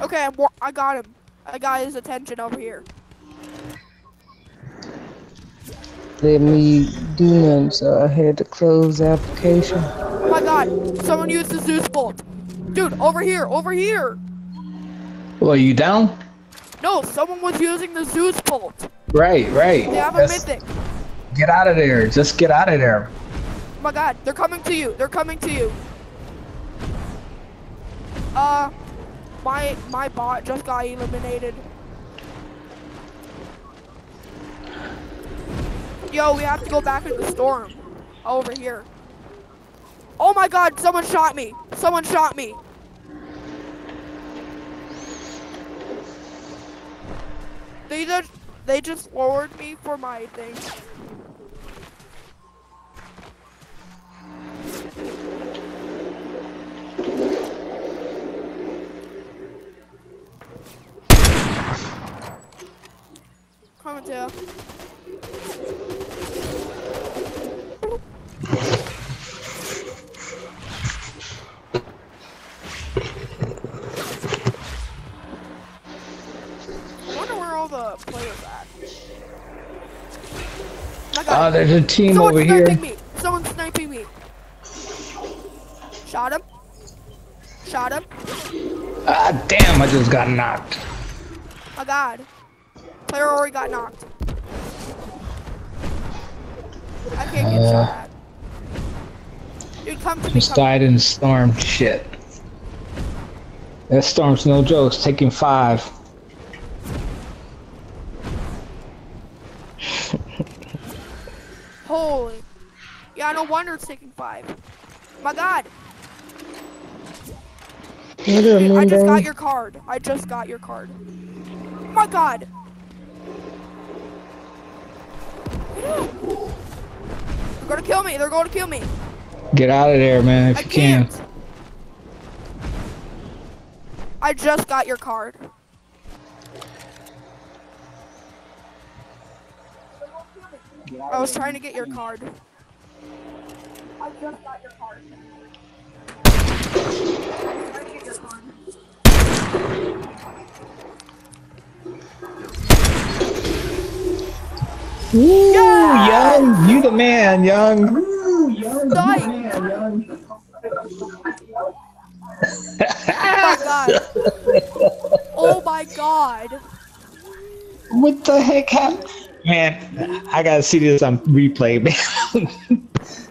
Okay, I'm, wa- I got him. I got his attention over here. Let me do none, so I had to close the application. Oh my god, someone used the Zeus bolt. Dude, over here, over here. Well, you down? No, someone was using the Zeus bolt. Right, right. They have a That's- mythic. Get out of there. Just get out of there. Oh my god, they're coming to you. They're coming to you. Uh, my my bot just got eliminated. Yo, we have to go back in the storm. Over here. Oh my god, someone shot me. Someone shot me. They just they just lowered me for my thing. Uh, God. there's a team Someone's over sniping here. me. Someone's sniping me. Shot him. Shot him. Ah, damn! I just got knocked. My God. Player already got knocked. I can't get Uh, shot at. Dude, come to me. Just Come. died in the storm. Shit. That storm's no joke. It's taking five. Holy. Yeah, no wonder it's taking five. My God. Dude, I just got your card. I just got your card. My God. They're gonna kill me. They're gonna kill me. Get out of there, man, if I you can. can't. I just got your card. I was trying to get your card. I just got your card. Ooh, young, you the man, young. Dying. Oh my god. Oh my god. what the heck happened? Man, I gotta see this on replay, man.